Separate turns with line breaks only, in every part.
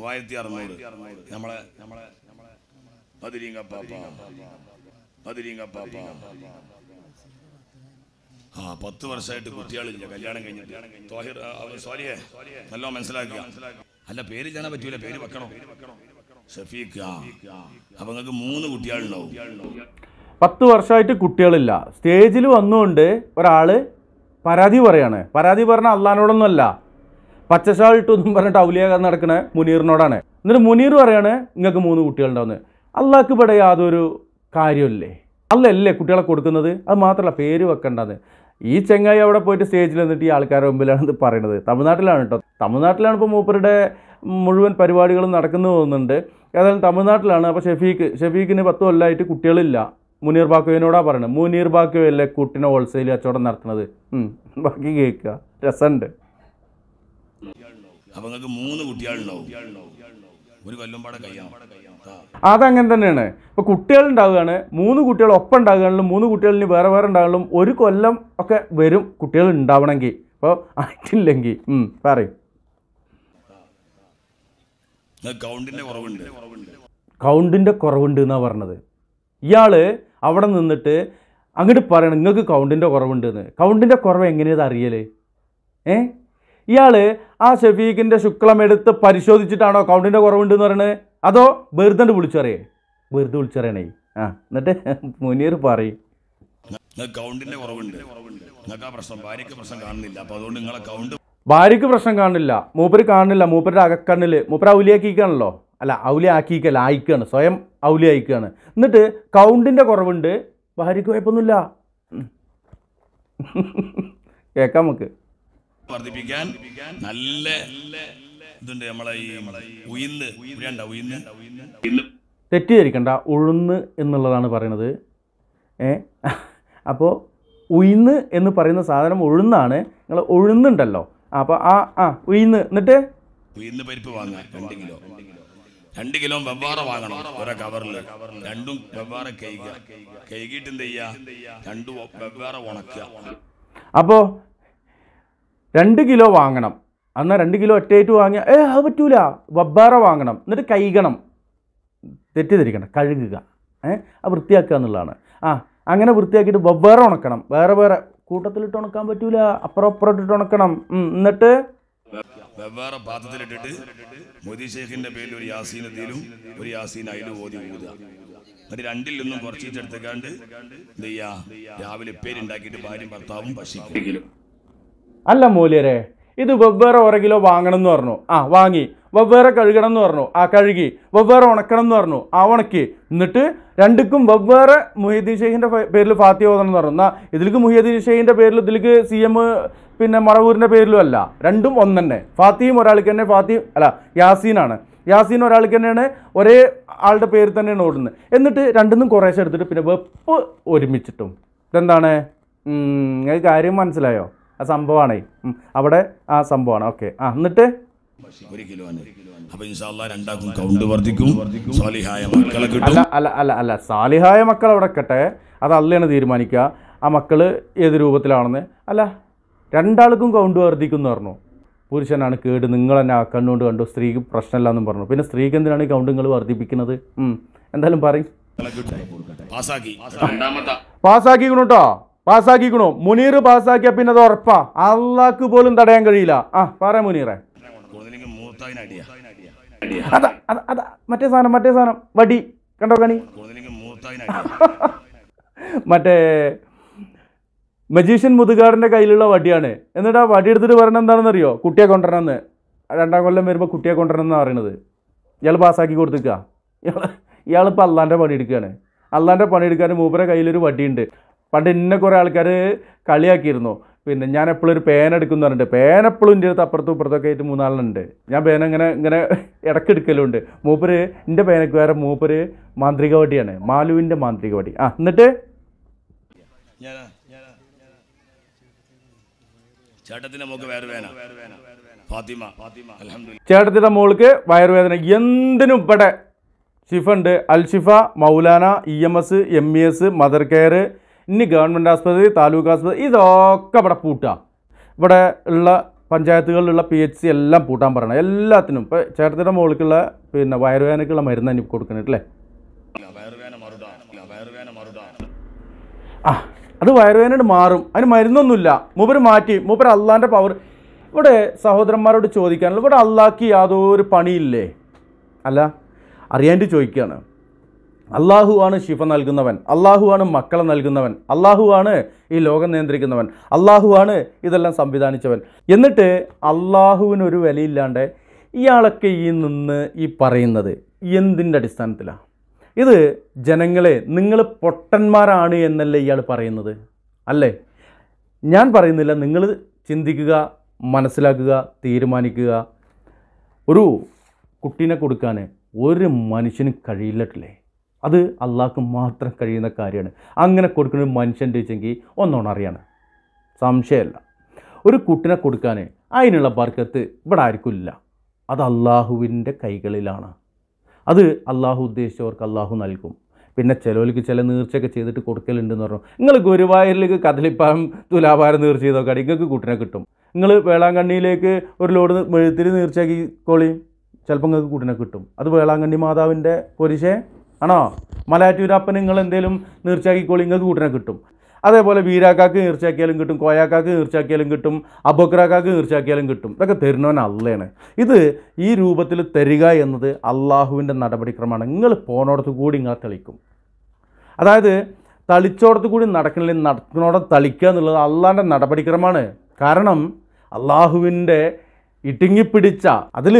മൂവായിരത്തി അറുന്നൂറ് നമ്മളെ നമ്മളെ പതിരിങ്കപ്പാപ്പ പതിരിങ്കപ്പാപ്പ ആ പത്ത് വർഷമായിട്ട് കുട്ടികളില്ല. കല്യാണം കഴിഞ്ഞിട്ട്. തോഹിർ നല്ലോ മനസ്സിലാക്കുക. അല്ല പേര് ചെയ്യാൻ പറ്റൂല. പേര് വെക്കണോ? ഷഫീഖ് അപ്പൊ നിങ്ങൾക്ക് മൂന്ന് കുട്ടികളുണ്ടാവും.
പത്ത് വർഷമായിട്ട് കുട്ടികളില്ല. സ്റ്റേജിൽ വന്നുകൊണ്ട് ഒരാൾ പരാതി പറയാണ്. പരാതി പറഞ്ഞാൽ അള്ളഹാനോടൊന്നുമല്ല പച്ചഷാൾ ഇട്ടൊന്നും പറഞ്ഞിട്ട് ഔലിയാകാൻ നടക്കണ മുനീറിനോടാണ്. എന്നിട്ട് മുനീർ പറയാണ് നിങ്ങൾക്ക് മൂന്ന് കുട്ടികളുണ്ടാവുന്നത് അള്ളാഹ്ക്ക് ഇവിടെ യാതൊരു കാര്യമില്ലേ അല്ലല്ലേ കുട്ടികളെ കൊടുക്കുന്നത്? അത് മാത്രമല്ല പേര് വെക്കേണ്ടത്. ഈ ചെങ്ങായി അവിടെ പോയിട്ട് സ്റ്റേജിൽ നിന്നിട്ട് ഈ ആൾക്കാരുടെ മുമ്പിലാണ് ഇത് പറയുന്നത് തമിഴ്നാട്ടിലാണ് കേട്ടോ തമിഴ്നാട്ടിലാണ് ഇപ്പോൾ മൂപ്പരുടെ മുഴുവൻ പരിപാടികളും നടക്കുന്നു തോന്നുന്നുണ്ട്. ഏതായാലും തമിഴ്നാട്ടിലാണ്. അപ്പോൾ ഷെഫീഖ് ഷെഫീഖിന് പത്ത് കൊല്ലമായിട്ട് കുട്ടികളില്ല. മുനീർ ബാക്കുവിനോടാ പറയുന്നത് മുനീർ ബാക്കുവല്ലേ കുട്ടിനെ ഹോൾസെയിൽ കച്ചവടം നടത്തുന്നത്? ബാക്കി കേൾക്കുക. രസമുണ്ട്.
അപ്പൊ നിങ്ങൾക്ക് മൂന്ന് കുട്ടികളുണ്ടാവും. ഒരു കൊല്ലം പാടെ കഴിയണം.
അതങ്ങനെ തന്നെയാണ്. ഇപ്പോൾ കുട്ടികൾ ഉണ്ടാവുകയാണ് മൂന്ന് കുട്ടികൾ ഒപ്പം ഉണ്ടാകുകയാണെങ്കിലും മൂന്ന് കുട്ടികളിന് വേറെ വേറെ ഉണ്ടാകണം ഒരു കൊല്ലം ഒക്കെ വരും കുട്ടികൾ ഉണ്ടാവണമെങ്കിൽ. അപ്പോൾ ആയിട്ടില്ലെങ്കിൽ. പറയും.
കൗണ്ടിന്റെ കുറവുണ്ട്.
കൗണ്ടിന്റെ കുറവുണ്ട് എന്നാണ് പറഞ്ഞത്. ഇയാൾ അവിടെ നിന്നിട്ട് അങ്ങോട്ട് പറയണം നിങ്ങൾക്ക് കൗണ്ടിന്റെ കുറവുണ്ട് എന്ന്. കൗണ്ടിന്റെ കുറവ് എങ്ങനെയത് അറിയൽ? ഏ? ഇയാൾ ആ ഷഫീഖിന്റെ ശുക്ലം എടുത്ത് പരിശോധിച്ചിട്ടാണോ അക്കൗണ്ടിന്റെ കുറവുണ്ട് എന്ന് പറയുന്നത് അതോ വെറുതെ വിളിച്ചറിയേ? വെറുതെ വിളിച്ചറിയണേ. ആ എന്നിട്ട് മുനീർ പറയും.
കുറവുണ്ട്. നിങ്ങൾക്ക് ആ പ്രശ്നം ഭാര്യക്ക് പ്രശ്നം കാണുന്നില്ല. അതുകൊണ്ട് അക്കൗണ്ട്
ഭാര്യക്ക് പ്രശ്നം കാണുന്നില്ല. മൂപ്പര് കാണുന്നില്ല. മൂപ്പരുടെ അകക്കണ്ണിൽ മൂപ്പര് ഔലിയാക്കിക്കാണല്ലോ അല്ല ഔലിയാക്കിക്കല്ല അയക്കാണ് സ്വയം ഔലി ആയിക്കാണ് എന്നിട്ട് കൗണ്ടിന്റെ കുറവുണ്ട്. ഭാര്യക്ക് കുഴപ്പമൊന്നുമില്ല. കേക്കാം കേൾക്കാം നമുക്ക്.
വർദ്ധിപ്പിക്കാൻ നല്ല ഇതുണ്ട് നമ്മളെ ഈ ഉയിന്ന് ഉയണ്ട ഉയിന്ന്.
തെറ്റിദ്ധരിക്കണ്ട ഉഴുന്ന് എന്നുള്ളതാണ് പറയണത് ഏ? അപ്പോൾ ഉയിന്ന് എന്ന് പറയുന്ന സാധനം ഉഴുന്നാണ്. നിങ്ങൾ ഉഴുന്നുണ്ടല്ലോ. അപ്പോൾ ആ ആ ഉയിന്ന്. എന്നിട്ട്?
ഉയിന്ന് പരിപ്പ് വാങ്ങാൻ രണ്ട് കിലോ. രണ്ട് കിലോ വെവ്വാറെ വാങ്ങണം ഓരോ കവറിൽ രണ്ടും വെവ്വാറെ കൈക കൈകിട്ട് എന്ത് ചെയ്യാ രണ്ടും വെവ്വാറെ ഉണക്കുക.
അപ്പോൾ രണ്ട് കിലോ വാങ്ങണം. എന്നാൽ രണ്ട് കിലോ ഒറ്റയായിട്ട് വാങ്ങിയ ഏ അത് പറ്റൂല. വബ്ബാറ വാങ്ങണം. എന്നിട്ട് കൈകണം. തെറ്റിദ്ധരിക്കണം കഴുകുക. ഏ? അത് വൃത്തിയാക്കുക എന്നുള്ളതാണ്. ആ അങ്ങനെ വൃത്തിയാക്കിയിട്ട് വെവ്വേറെ ഉണക്കണം. വേറെ വേറെ കൂട്ടത്തിലിട്ട് ഉണക്കാൻ പറ്റൂല. അപ്പുറം അപ്പുറം ഇട്ടിട്ട് ഉണക്കണം. എന്നിട്ട്?
വെവ്വേറെ പാത്രത്തിലിട്ടിട്ട് മോദി ഷേഖിന്റെ പേരിൽ ഒരു യാസീൻ ഇതിലും ഒരു യാസീൻ അതിലും ഓതി എന്നിട്ട് രണ്ടിൽ നിന്നും കുറച്ചിട്ടെടുത്തേക്കാണ്ട് എന്ത് ചെയ്യാ? രാവിലെ ഭാര്യയും ഭർത്താവും ഭക്ഷിക്കും.
അല്ല മൂല്യരെ ഇത് വെവ്വേറെ ഓരോ കിലോ വാങ്ങണം എന്ന് പറഞ്ഞു. ആ വാങ്ങി. വെവ്വേറെ കഴുകണം എന്ന് പറഞ്ഞു. ആ കഴുകി. വെവ്വേറെ ഉണക്കണം എന്ന് പറഞ്ഞു. ആ ഉണക്കി. എന്നിട്ട് രണ്ടുക്കും വെവ്വേറെ മുഹീദ്ദീൻ ഷെയ്ഖിന്റെ പേരിൽ ഫാത്തി ഓതണം എന്ന് പറഞ്ഞു. എന്നാൽ ഇതിലേക്ക് മുഹീദ്ദീൻ ഷെയ്ഖിന്റെ പേരിൽ ഇതിലേക്ക് സി എം പിന്നെ മറവൂരിന്റെ പേരിലും അല്ല. രണ്ടും ഒന്ന് തന്നെ ഫാത്തിയും ഒരാൾക്ക് തന്നെ ഫാത്തി അല്ല യാസീനാണ്. യാസീൻ ഒരാൾക്ക് തന്നെയാണ് ഒരേ ആളുടെ പേര് തന്നെയാണ് ഓടുന്നത്. എന്നിട്ട് രണ്ടിന്നും കുറേശ്ശെ എടുത്തിട്ട് പിന്നെ വെപ്പ് ഒരുമിച്ചിട്ടും. ഇതെന്താണ്? നിങ്ങൾക്ക് കാര്യം മനസ്സിലായോ? ആ സംഭവമാണ്. അവിടെ ആ സംഭവമാണ്. ഓക്കെ. ആ എന്നിട്ട്?
കൗണ്ട്
അല്ല അല്ല അല്ല അല്ല. സാലിഹായ മക്കൾ അവിടെ കട്ടെ അത് അല്ലയാണ് തീരുമാനിക്കുക. ആ മക്കൾ ഏത് രൂപത്തിലാണെന്ന്. അല്ല രണ്ടാൾക്കും കൗണ്ട് വർദ്ധിക്കും എന്ന് പറഞ്ഞു. പുരുഷനാണ് കേട്. നിങ്ങൾ തന്നെ ആ കണ്ണുകൊണ്ട് കണ്ടു. സ്ത്രീക്ക് പ്രശ്നമില്ല എന്നും പറഞ്ഞു. പിന്നെ സ്ത്രീക്ക് എന്തിനാണ് ഈ കൗണ്ട് നിങ്ങൾ വർദ്ധിപ്പിക്കുന്നത്. എന്തായാലും പറയും.
പാസ്സാക്കി.
പാസ്സാക്കിക്കണു കേട്ടോ പാസ്സാക്കിക്കണു? മുനീർ പാസ്സാക്കിയ പിന്നെ അത് ഉറപ്പാ. അള്ളാക്ക് പോലും തടയാൻ കഴിയില്ല. ആ പറ മുനീറെ. മറ്റേ സാധനം മറ്റേ സാധനം. വടി. കണ്ടോ കണി? മറ്റേ മജീഷ്യൻ മുതുകാടിന്റെ കയ്യിലുള്ള വടിയാണ്. എന്നിട്ട് ആ വടി എടുത്തിട്ട് പറയണത് എന്താണെന്നറിയോ? കുട്ടിയെ കൊണ്ടുവരണമെന്ന്. രണ്ടാം കൊല്ലം വരുമ്പോൾ കുട്ടിയെ കൊണ്ടുവരണം എന്നാണ് പറയണത്. ഇയാൾ പാസ്സാക്കി കൊടുത്തിക്കുക ഇയാൾ ഇയാളിപ്പോൾ അള്ളാന്റെ പണിയെടുക്കുകയാണ് അള്ളാന്റെ പണിയെടുക്കാൻ മൂപ്പരെ കയ്യിലൊരു വടിയുണ്ട്. പണ്ട് ഇന്ന കുറേ ആൾക്കാർ കളിയാക്കിയിരുന്നു. പിന്നെ ഞാൻ എപ്പോഴും ഒരു പേന എടുക്കുന്നു പറഞ്ഞിട്ട് പേന എപ്പോഴും എന്റെ അടുത്ത് അപ്പുറത്തും ഇപ്പുറത്തൊക്കെ ആയിട്ട് മൂന്നാളുണ്ട്. ഞാൻ പേന ഇങ്ങനെ ഇങ്ങനെ ഇടയ്ക്ക് എടുക്കലുണ്ട്. മൂപ്പര് എന്റെ പേനക്ക് വേറെ മൂപ്പര് മാന്ത്രികവടിയാണ് മാലുവിന്റെ മാന്ത്രിക വടി. ആ എന്നിട്ട്?
ചേട്ടത്തിന്റെ
മോൾക്ക് വയറുവേദന എന്തിനും ഇവിടെ ഷിഫ ഉണ്ട്. Alshifa Maulana E M S M E S mother care ഇനി ഗവൺമെന്റ് ആസ്പത്രി താലൂക്ക് ആസ്പത്രി ഇതൊക്കെ ഇവിടെ പൂട്ടുക ഇവിടെ ഉള്ള പഞ്ചായത്തുകളിലുള്ള പി എച്ച് സി എല്ലാം പൂട്ടാൻ പറയണം. എല്ലാത്തിനും. ഇപ്പോൾ ചേട്ടത്തിന്റെ മുകളിലേക്കുള്ള പിന്നെ വയറുവേദനയ്ക്കുള്ള മരുന്ന് തന്നെ
കൊടുക്കണല്ലേ
ആ അത് വയറുവേദന മാറും. അതിന് മരുന്നൊന്നുമില്ല. മൂപ്പര് മാറ്റി. മൂപ്പര് അള്ളാന്റെ പവർ ഇവിടെ സഹോദരന്മാരോട് ചോദിക്കാനുള്ള ഇവിടെ അള്ളാക്ക് യാതൊരു പണിയില്ലേ? അല്ല അറിയാണ്ട് ചോദിക്കുകയാണ്. അള്ളാഹുവാണ് ശിഫ നൽകുന്നവൻ. അള്ളാഹു ആണ് മക്കളെ നൽകുന്നവൻ. അള്ളാഹു ആണ് ഈ ലോകം നിയന്ത്രിക്കുന്നവൻ. അള്ളാഹു ആണ് ഇതെല്ലാം സംവിധാനിച്ചവൻ. എന്നിട്ട് അള്ളാഹുവിനൊരു വിലയില്ലാണ്ട് ഇയാളൊക്കെ ഈ നിന്ന് ഈ പറയുന്നത് എന്തിന്റെ അടിസ്ഥാനത്തിലാണ് ഇത് ജനങ്ങളെ നിങ്ങൾ പൊട്ടന്മാരാണ് എന്നല്ലേ ഇയാൾ പറയുന്നത്? അല്ലേ? ഞാൻ പറയുന്നില്ല നിങ്ങൾ ചിന്തിക്കുക മനസ്സിലാക്കുക തീരുമാനിക്കുക. ഒരു കുട്ടീനെ കൊടുക്കാൻ ഒരു മനുഷ്യനും കഴിയില്ലട്ടില്ലേ? അത് അള്ളാഹ്ക്ക് മാത്രം കഴിയുന്ന കാര്യമാണ്. അങ്ങനെ കൊടുക്കുന്ന ഒരു മനുഷ്യന്റെ വെച്ചെങ്കിൽ ഒന്നോണം അറിയാണ്. സംശയമല്ല. ഒരു കുട്ടിനെ കൊടുക്കാൻ അതിനുള്ള ബർക്കത്ത് ഇവിടെ ആർക്കും ഇല്ല. അത് അള്ളാഹുവിന്റെ കൈകളിലാണ്. അത് അള്ളാഹു ഉദ്ദേശിച്ചവർക്ക് അള്ളാഹു നൽകും. പിന്നെ ചിലവർക്ക് ചില നീർച്ചയൊക്കെ ചെയ്തിട്ട് കൊടുക്കലുണ്ടെന്ന് പറഞ്ഞു. നിങ്ങൾ ഗുരുവായൂരിലേക്ക് കദളിപ്പാം തുലാഭാരം നീർച്ച ചെയ്തൊക്കെ നിങ്ങൾക്ക് കുട്ടിനെ കിട്ടും. നിങ്ങൾ വേളാങ്കണ്ണിയിലേക്ക് ഒരു ലോഡ് മെഴുത്തിരി നീർച്ചയാക്കി കോളി. ചിലപ്പോൾ നിങ്ങൾക്ക് കുട്ടിനെ കിട്ടും. അത് വേളാങ്കണ്ണി മാതാവിന്റെ പൊരിശേ ആണോ? മലയാറ്റൂരപ്പന് നിങ്ങൾ എന്തേലും നീർച്ചയാക്കിക്കോളി നിങ്ങൾക്ക് കൂട്ടിനെ കിട്ടും. അതേപോലെ വീരാക്കാക്ക് നീർച്ചയാക്കിയാലും കിട്ടും കോയാക്കാക്ക് നീർച്ചയാക്കിയാലും കിട്ടും അബോക്രാക്കാക്ക് നീർച്ചയാക്കിയാലും കിട്ടും. ഇതൊക്കെ തരുന്നവൻ അല്ലയാണ് ഇത് ഈ രൂപത്തിൽ തരിക എന്നത് അള്ളാഹുവിന്റെ നടപടിക്രമമാണ്. നിങ്ങൾ പോണോടത്ത് കൂടി നിങ്ങൾ തെളിക്കും. അതായത് തളിച്ചോടത്ത് കൂടി നടക്കണില്ല നടക്കുന്നോടെ തളിക്കുക എന്നുള്ളത് അള്ളാന്റെ നടപടിക്രമമാണ്. കാരണം അള്ളാഹുവിന്റെ ഇടുങ്ങിപ്പിടിച്ച അതിൽ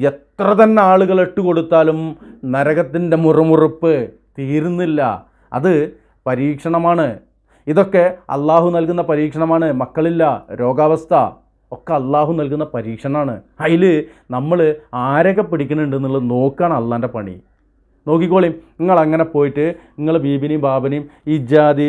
എത്ര തന്നെ ആളുകൾ ഇട്ട് കൊടുത്താലും നരകത്തിന്റെ മുറുമുറുപ്പ് തീരുന്നില്ല. അത് പരീക്ഷണമാണ്. ഇതൊക്കെ അള്ളാഹു നൽകുന്ന പരീക്ഷണമാണ്. മക്കളില്ല രോഗാവസ്ഥ ഒക്കെ അള്ളാഹു നൽകുന്ന പരീക്ഷണമാണ് അതിൽ നമ്മൾ ആരൊക്കെ പിടിക്കുന്നുണ്ടെന്നുള്ളത് നോക്കുകയാണ് അള്ളാന്റെ പണി. നോക്കിക്കോളിയും നിങ്ങൾ അങ്ങനെ പോയിട്ട് നിങ്ങൾ ബീബിനെയും ബാബനെയും ഈ ജാതി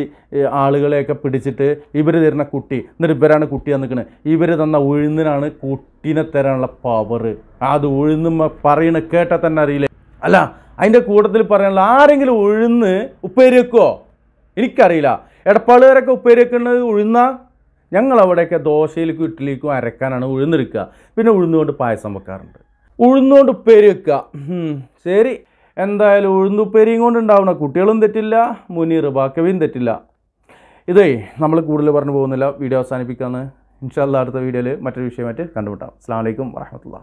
ആളുകളെയൊക്കെ പിടിച്ചിട്ട് ഇവർ തരുന്ന കുട്ടി എന്നിട്ട് ഇവരാണ് കുട്ടി നിൽക്കുന്നത് ഇവർ തന്ന ഉഴുന്നിനാണ് കുട്ടീനെ തരാനുള്ള പവർ അത് ഉഴുന്ന് പറയണ കേട്ടാൽ തന്നെ അറിയില്ലേ? അല്ല അതിന്റെ കൂട്ടത്തിൽ പറയാനുള്ള ആരെങ്കിലും ഉഴുന്ന് ഉപ്പേരി വെക്കുമോ എനിക്കറിയില്ല. എടപ്പാളുകാരൊക്കെ ഉപ്പേരി വെക്കുന്നത് ഉഴുന്ന? ഞങ്ങളവിടെയൊക്കെ ദോശയിലേക്കും ഇഡ്ഡലിക്കും അരക്കാനാണ് ഉഴുന്നെടുക്കുക. പിന്നെ ഉഴുന്നുകൊണ്ട് പായസം വെക്കാറുണ്ട്. ഉഴുന്നുകൊണ്ട് ഉപ്പേരി വെക്കുക. ശരി. എന്തായാലും ഉഴുന്നുപ്പേരിയും കൊണ്ട് ഉണ്ടാവുന്ന കുട്ടികളും തെറ്റില്ല മുനീർ ബാക്കവിയും തെറ്റില്ല. ഇതേ നമ്മൾ കൂടുതൽ പറഞ്ഞു പോകുന്നില്ല. വീഡിയോ അവസാനിപ്പിക്കാമെന്ന് ഇൻഷാല്ല അടുത്ത വീഡിയോയിൽ മറ്റൊരു വിഷയമായിട്ട് കണ്ടുമുട്ടാം. അസ്സാം വലൈക്കും വാഹമത്തുള്ള